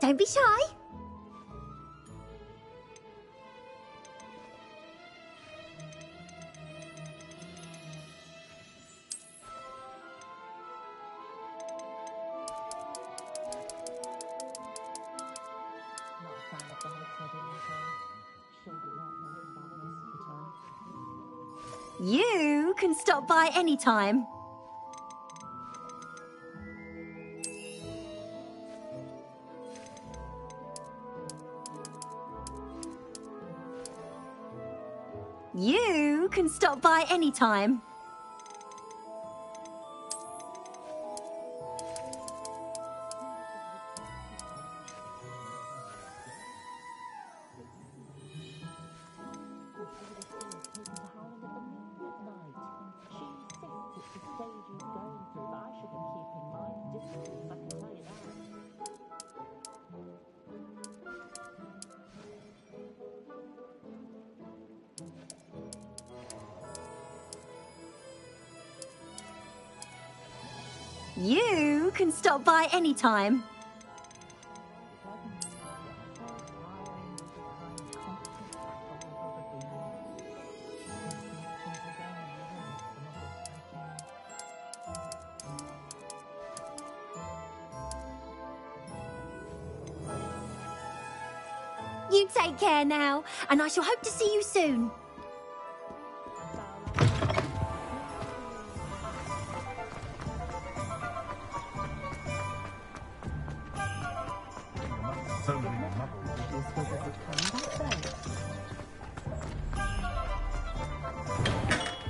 Don't be shy. You can stop by any You can stop by any You can stop by any time. You take care now, and I shall hope to see you soon.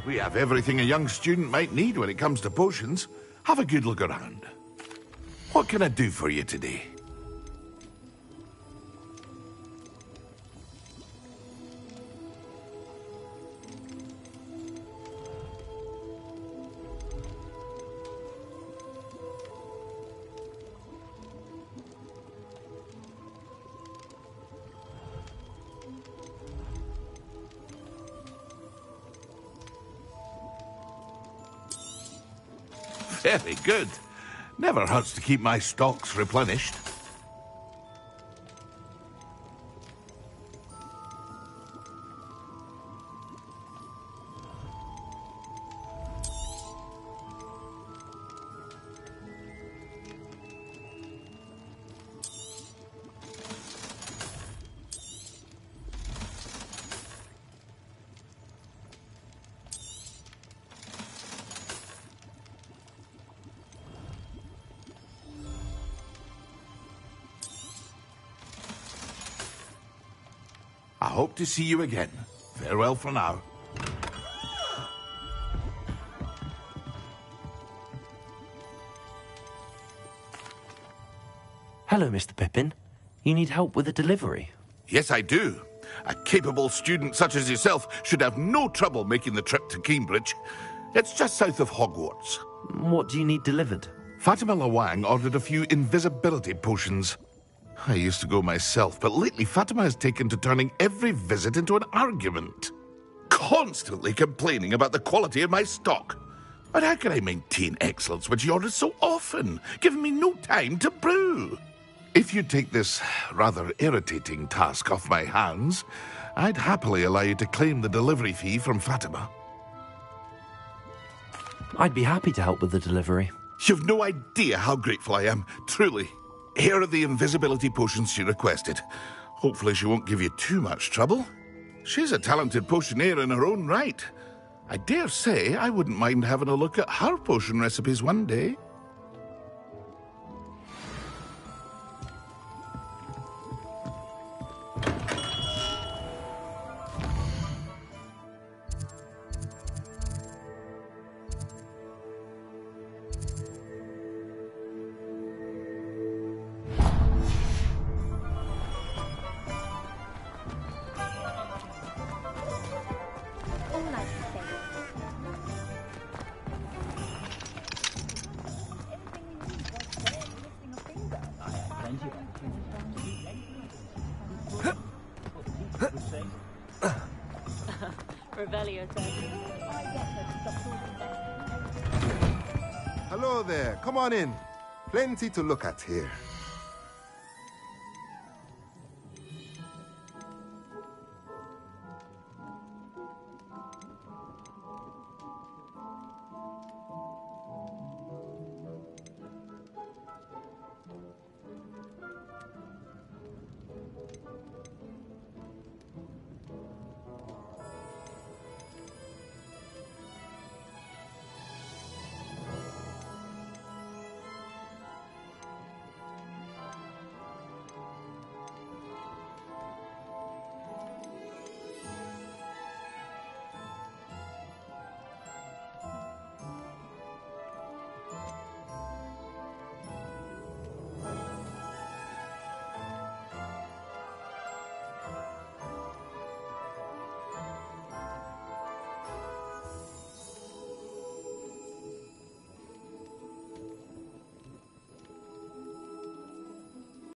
We have everything a young student might need when it comes to potions. Have a good look around. What can I do for you today? Very good. Never hurts to keep my stocks replenished. Hope to see you again. Farewell for now. Hello, Mr. Pippin. You need help with a delivery? Yes, I do. A capable student such as yourself should have no trouble making the trip to Keenbridge. It's just south of Hogwarts. What do you need delivered? Fatima Lawang ordered a few invisibility potions. I used to go myself, but lately Fatima has taken to turning every visit into an argument. Constantly complaining about the quality of my stock. But how can I maintain excellence when she orders so often, giving me no time to brew? If you take this rather irritating task off my hands, I'd happily allow you to claim the delivery fee from Fatima. I'd be happy to help with the delivery. You've no idea how grateful I am, truly. Here are the invisibility potions she requested. Hopefully she won't give you too much trouble. She's a talented potioneer in her own right. I dare say I wouldn't mind having a look at her potion recipes one day. Hello there. Come on in. Plenty to look at here.